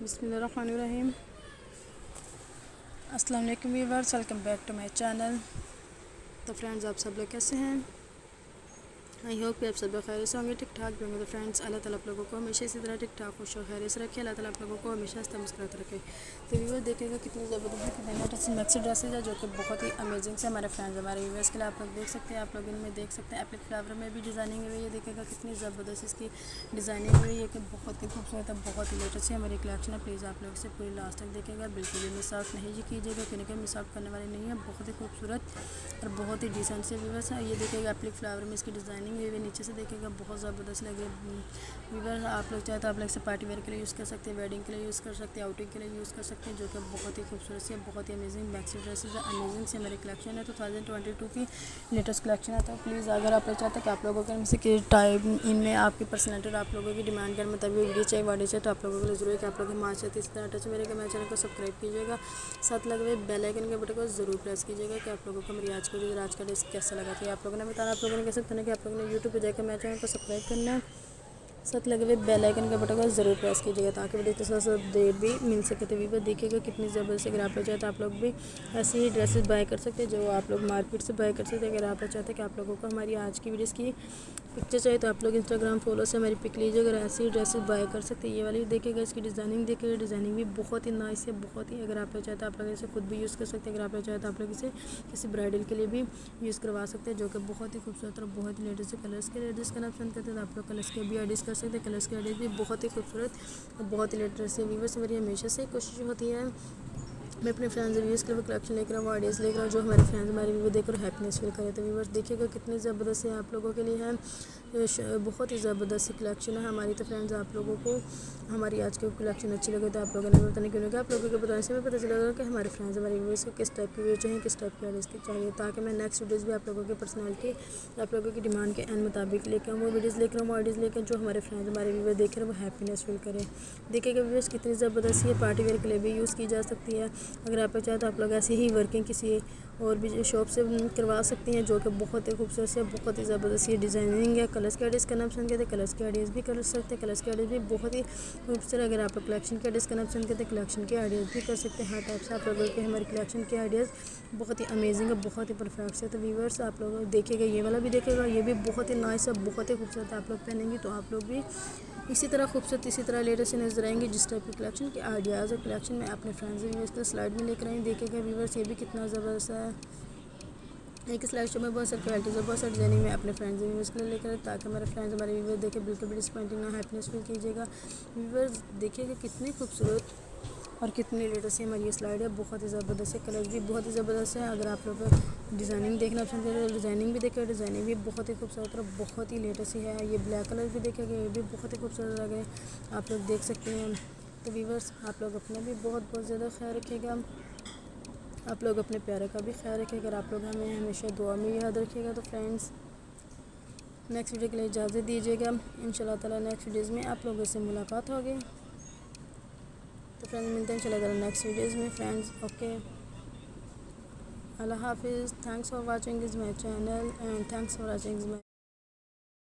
बिसमीम अस्सलाम वालेकुम welcome back to my channel. तो फ्रेंड्स, आप सब लोग कैसे हैं? आई होप कि आप सब खैर से होंगे ठीक ठाक भी होंगे तो फ्रेंड्स अल्लाह ताला आप लोगों को हमेशा इसी तरह ठीक ठाक खुश और खैर से रखे अल्लाह ताला आप लोगों को हमेशा हंसता मुस्कुरात रखे तो व्यूवर देखेगा कितनी ज़बरदस्त लेटेस्ट मैक्सी ड्रेसेज है, जो कि बहुत ही अमेजिंग से हमारे फ्रेंड्स हमारे व्यूवर्स के लिए आप लोग देख सकते हैं, आप लोग इनमें देख सकते हैं एप्लिक फ्लावर में भी डिज़ाइनिंग हुई है देखेगा कितनी ज़बरदस्त इसकी डिज़ाइनिंग हुई है, कि बहुत ही खूबसूरत है, बहुत ही लेटेस्ट है हमारी कलेक्शन है प्लीज़ आप लोग इसे पूरी लास्ट तक देखेगा बिल्कुल भी मिस आउट नहीं कीजिएगा क्योंकि मिस आउट करने वाले नहीं है, बहुत ही खूबसूरत और बहुत ही डिसेंट से व्यूवर्स है, ये देखेगा एप्लिक फ्लावर में इसकी डिज़ाइनिंग हुई है नीचे से देखेगा, बहुत ज़बरदस्त लगे। वीवर आप लोग चाहे तो आप लोग से पार्टी वेयर के लिए यूज़ कर सकते हैं, वेडिंग के लिए यूज़ कर सकते हैं, आउटिंग के लिए यूज़ कर सकते हैं, जो कि बहुत ही खूबसूरत सी है, बहुत ही अमेजिंग मैक्सी ड्रेसेज है अमेजिंग से मेरी कलेक्शन है। ट्वेंटी टू की लेटेस्ट कलेक्शन है तो प्लीज़ अगर आप लोग चाहते हैं कि आप लोगों के इनसे कि टाइम इनमें आपकी पर्सनैलिटी आप लोगों की डिमांड कर मतलब वीडियो चाहिए वाडी चाहिए तो आप लोगों के लिए ज़रूर कि आप लोग हमारे साथ इस तरह टच मेरे मेरे चैनल को सब्सक्राइब कीजिएगा। साथ लगे हुए बेल आइकन के बटन को ज़रूर प्रेस कीजिएगा कि आप लोगों को मेरी आज को आज का डिस्क कैसा लगा था आप लोगों ने बताया, आप लोगों ने कैसे कि आप लोगों ने यूट्यूब पर जाकर मेरे चैनल को सब्सक्राइब करना। साथ लगे हुए बेल आइकन के बटन को ज़रूर प्रेस कीजिएगा ताकि वीडियो के साथ साथ अपडेट भी मिल सके तो वीवर देखिएगा कितनी ज़बरदस्त अगर आप चाहते तो आप लोग भी ऐसी ही ड्रेसेस बाय कर सकते हैं जो आप लोग मार्केट से बाय कर सकते हैं अगर आप चाहते हैं कि आप लोगों को हमारी आज की वीडियोज़ की पिक्चर चाहिए तो आप लोग इंस्टाग्राम फॉलो से हमारी पिक लीजिए अगर ऐसी ड्रेसेस बाय कर सकते हैं ये वाली देखिएगा इसकी डिज़ाइनिंग देखेगा डिज़ाइनिंग भी बहुत ही नाइस है बहुत ही अगर आप चाहते हैं आप लोग इसे खुद भी यूज़ कर सकते हैं अगर आप चाहते हैं आप लोग इसे किसी ब्राइडल के लिए भी यूज़ करवा सकते हैं जो कि बहुत ही खूबसूरत और बहुत ही लेटेस्ट कलर्स के लेटेस्ट करना पसंद करते हैं तो आप लोग कलर्स के भी एडिस कर सकते हैं। कलर्स के एडिस भी बहुत ही खूबसूरत और बहुत ही लेटेस्ट है। वीवर्स मेरी हमेशा से कोशिश होती है मैं अपने फ्रेंड्स व्यूज़ के लिए कलेक्शन लेकर आऊँ आइडियाज़ लेकर आऊँ, जो हमारे फ्रेंड्स हमारे व्यूवर देखकर हैप्पीनेस फील करे तो व्यूवर्स देखिएगा कितने ज़बरदस्त है आप लोगों के लिए है। बहुत ही ज़बरदस्त कलेक्शन है हमारी तो फ्रेंड्स आप लोगों को, हमारी आज की कलेक्शन अच्छी लगे तो आप लोगों ने बताने क्यों लगा आप लोगों के बताने से हमें पता चलेगा कि हमारे फ्रेंड्स हमारे व्यूवर्स को किस टाइप की वीडियो चाहिए, किस टाइप की वीडियोज़ चाहिए, ताकि मैं नेक्स्ट वीडियोज़ भी आप लोगों की पर्सनैलिटी आप लोगों की डिमांड के एन मुताबिक लेकर वो वीडियोज़ लेकर हम आइडियाज़ लेकर जो हमारे फ्रेंड्स हमारे व्यूवर देख रहे हैं, वो हैप्पीनेस फील करें। देखिएगा व्यूवर्स कितनी ज़बरदस्त ये पार्टी वेयर के लिए भी यूज़ की जा सकती है। अगर आप चाहें तो आप लोग ऐसे ही वर्किंग किसी और भी शॉप से करवा सकती हैं, जो कि बहुत ही खूबसूरत से बहुत ही ज़बरदस्त ये डिज़ाइनिंग है कलर्स के आइडियाज़ करना पसंद करते हैं कलर्स के आइडियाज़ भी कर सकते हैं कलर्स के आइडियाज़ भी बहुत ही खूबसूरत, अगर आप कलेक्शन के आइडियाज़ करना पसंद करते हैं कलेक्शन के आइडियाज़ भी कर सकते हैं, हर टाइप से आप लोगों के, हमारी कलेक्शन के आइडियाज़ बहुत ही अमेजिंग है बहुत ही परफेक्ट है तो व्यूवर्स आप लोग देखेगा ये वाला भी देखेगा ये भी बहुत ही नाइस है बहुत ही खूबसूरत आप लोग पहनेंगे तो आप लोग भी इसी तरह खूबसूरत, इसी तरह लेटेस्ट नज़र आएँगे जिस टाइप की कलेक्शन के आइडियाज़ और कलेक्शन में अपने फ्रेंड्स का स्लाइड में लेकर आएँगे देखेगा व्यूवर्स, ये भी कितना ज़बरदस्त है। एक स्लाइड शो में बहुत सारी क्वालिटीज़ और बहुत सारी डिज़ाइनिंग में अपने फ्रेंड्स व्यूवर्स के लिए लेकर ताकि हमारे फ्रेंड्स, हमारे व्यूवर्स देखें। बिल्कुल भी डिसपॉइंटिंग ना हैप्पीनेस फील कीजिएगा। व्यूवर्स देखिएगा कितनी खूबसूरत और कितनी लेटेस्ट है हमारी ये स्लाइड है। बहुत ही ज़बरदस्त है। कलर भी बहुत ही ज़बरदस्त है। अगर आप लोग डिज़ाइनिंग देखना पसंद करें तो डिज़ाइनिंग भी देखें डिज़ाइनिंग भी बहुत ही खूबसूरत और बहुत ही लेटेस्ट ही है। ये ब्लैक कलर भी देखेगा ये भी बहुत ही खूबसूरत लगे आप लोग देख सकते हैं। तो वीवर्स आप लोग अपना भी बहुत बहुत ज़्यादा ख्याल रखिएगा। आप लोग अपने प्यारे का भी ख्याल रखें अगर आप लोग हमें हमेशा दुआ में याद रखिएगा तो फ्रेंड्स नेक्स्ट वीडियो के लिए इजाज़त दीजिएगा। इन ताला नेक्स्ट वीडियोज़ में आप लोगों से मुलाकात होगी। तो फ्रेंड्स मिलते हैं चले नेक्स्ट वीडियोज़ में। फ्रेंड्स ओके अल्लाह हाफिज़। Thanks for watching is my channel and thanks for watching is my